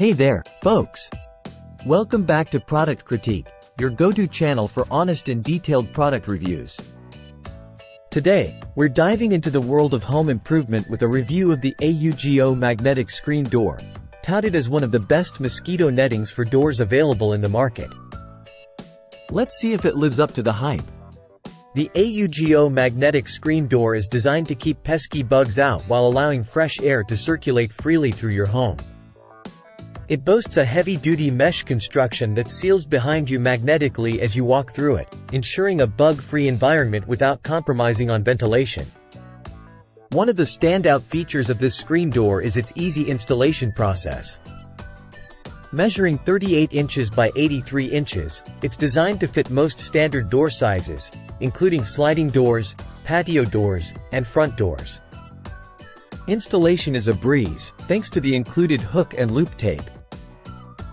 Hey there, folks! Welcome back to Product Critique, your go-to channel for honest and detailed product reviews. Today, we're diving into the world of home improvement with a review of the AUGO magnetic screen door, touted as one of the best mosquito nettings for doors available in the market. Let's see if it lives up to the hype. The AUGO magnetic screen door is designed to keep pesky bugs out while allowing fresh air to circulate freely through your home. It boasts a heavy-duty mesh construction that seals behind you magnetically as you walk through it, ensuring a bug-free environment without compromising on ventilation. One of the standout features of this screen door is its easy installation process. Measuring 38 inches by 83 inches, it's designed to fit most standard door sizes, including sliding doors, patio doors, and front doors. Installation is a breeze, thanks to the included hook and loop tape.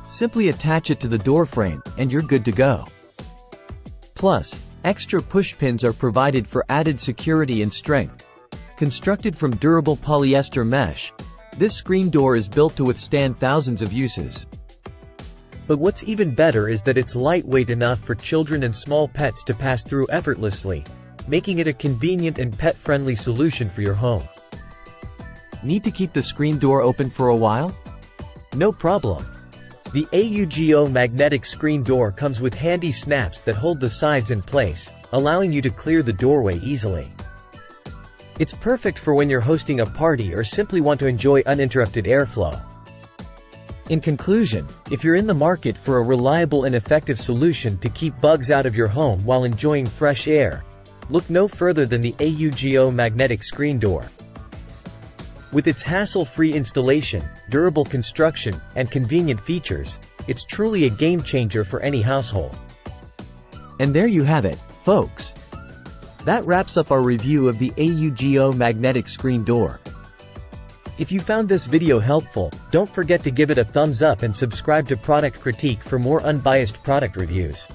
Simply attach it to the door frame, and you're good to go. Plus, extra push pins are provided for added security and strength. Constructed from durable polyester mesh, this screen door is built to withstand thousands of uses. But what's even better is that it's lightweight enough for children and small pets to pass through effortlessly, making it a convenient and pet-friendly solution for your home. Need to keep the screen door open for a while? No problem. The AUGO magnetic screen door comes with handy snaps that hold the sides in place, allowing you to clear the doorway easily. It's perfect for when you're hosting a party or simply want to enjoy uninterrupted airflow. In conclusion, if you're in the market for a reliable and effective solution to keep bugs out of your home while enjoying fresh air, look no further than the AUGO magnetic screen door. With its hassle-free installation, durable construction, and convenient features, it's truly a game changer for any household. And there you have it, folks. That wraps up our review of the AUGO magnetic screen door. If you found this video helpful, don't forget to give it a thumbs up and subscribe to Product Critique for more unbiased product reviews.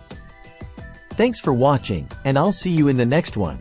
Thanks for watching, and I'll see you in the next one.